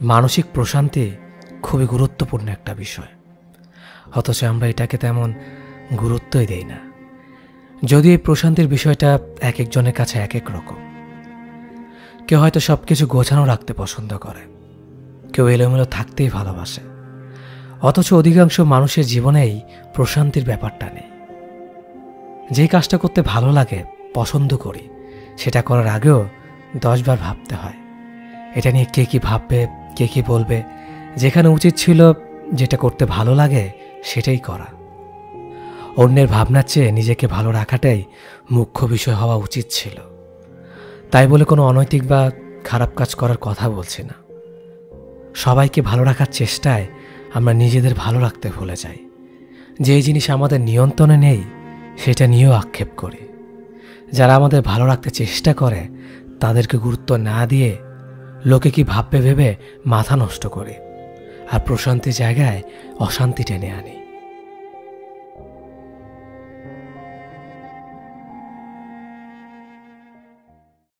মানসিক প্রশান্তি খুবই গুরুত্বপূর্ণ একটা বিষয়। অথচ আমরা এটাকে তেমন গুরুত্বই দেই না। যদিও এই প্রশান্তির বিষয়টা এক একজনের কাছে এক এক রকম। কেউ হয়তো সব কিছু গোছানো রাখতে পছন্দ করে। কেউ এলোমেলো থাকতেই ভালোবাসে। অথচ অধিকাংশ মানুষের জীবনেই প্রশান্তির ব্যাপারটা নেই। যে কাজটা করতে ভালো লাগে, পছন্দ করি, সেটা করার আগেও দশবার ভাবতে হয়, এটা নিয়ে কে কী ভাববে কে কি বলবে? যেখানে উচিত ছিল যেটা করতে ভালো লাগে, সেটাই করা। অন্যের ভাবনার চেয়ে নিজেকে ভালো রাখাটাই মুখ্য বিষয় হওয়া উচিত ছিল। তাই বলে কোনো অনৈতিক বা খারাপ কাজ করার কথা বলছি না। সবাইকে ভালো রাখার চেষ্টায় আমরা নিজেদের ভালো রাখতে ভুলে যাই। যে জিনিস আমাদের নিয়ন্ত্রণে নেই, সেটা নিয়েও আক্ষেপ করি। যারা আমাদের ভালো রাখতে চেষ্টা করে, তাদেরকে গুরুত্ব না দিয়ে লোকে কি ভাববে ভেবে মাথা নষ্ট করে আর প্রশান্তি জায়গায় অশান্তি টেনে আনি।